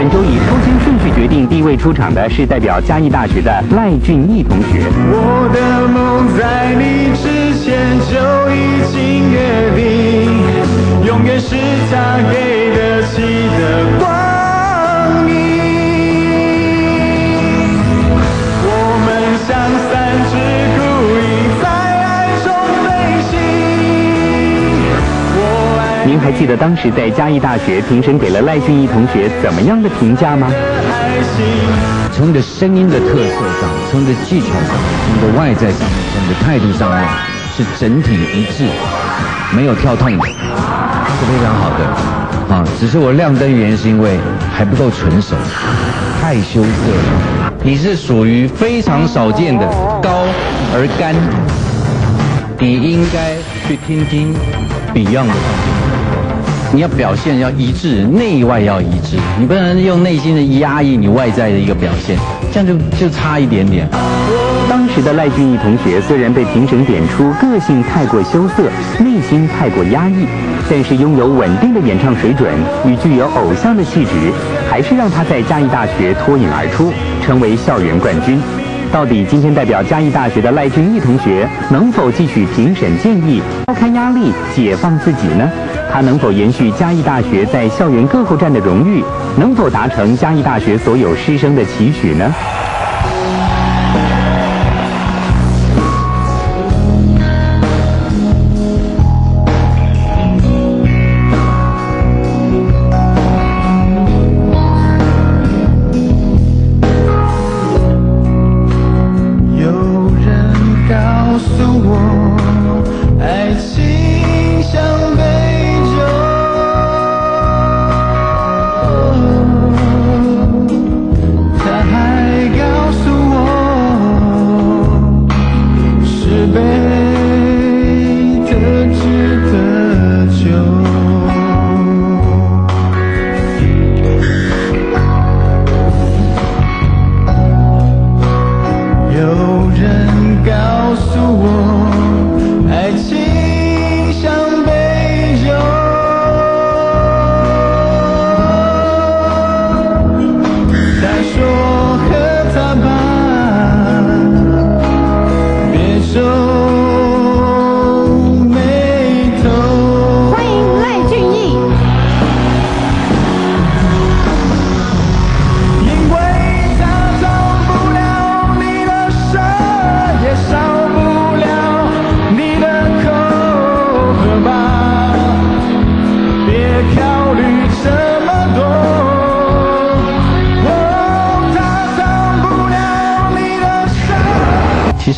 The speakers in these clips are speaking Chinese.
本周以抽签顺序决定第一位出场的是代表嘉义大学的赖俊毅同学。我的梦在你之前您还记得当时在嘉义大学评审给了赖俊义同学怎么样的评价吗？从你的声音的特色上，从你的技巧上，从你的外在上面，从你的态度上面，是整体一致，没有跳痛的，是非常好的。啊，只是我亮灯原因是因为还不够纯熟，太羞涩了。你是属于非常少见的高而干，你应该去听听 Beyond 的。你要表现要一致，内外要一致，你不能用内心的压抑你外在的一个表现，这样就就差一点点。当时的赖俊义同学虽然被评审点出个性太过羞涩，内心太过压抑，但是拥有稳定的演唱水准与具有偶像的气质，还是让他在嘉义大学脱颖而出，成为校园冠军。到底今天代表嘉义大学的赖俊义同学能否继续评审建议，抛开压力，解放自己呢？他能否延续嘉义大学在校园歌后站的荣誉？能否达成嘉义大学所有师生的期许呢？我，爱情。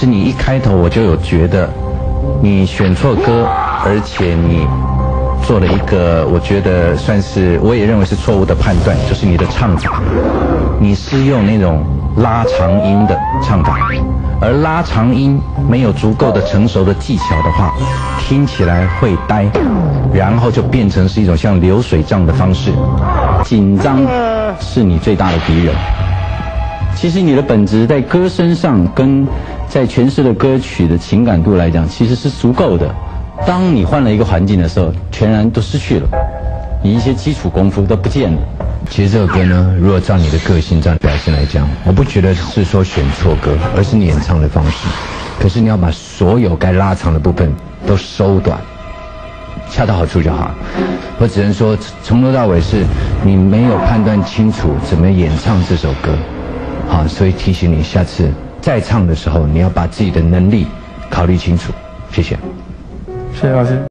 实你一开头我就有觉得，你选错歌，而且你做了一个我觉得算是我也认为是错误的判断，就是你的唱法，你是用那种拉长音的唱法，而拉长音没有足够的成熟的技巧的话，听起来会呆，然后就变成是一种像流水账的方式，紧张是你最大的敌人。其实你的本质在歌声上，跟在诠释的歌曲的情感度来讲，其实是足够的。当你换了一个环境的时候，全然都失去了，你一些基础功夫都不见了。其实这首歌呢，如果照你的个性这样表现来讲，我不觉得是说选错歌，而是你演唱的方式。可是你要把所有该拉长的部分都收短，恰到好处就好。我只能说，从头到尾是你没有判断清楚怎么演唱这首歌。好，所以提醒你，下次在唱的时候，你要把自己的能力考虑清楚。谢谢。谢谢老师。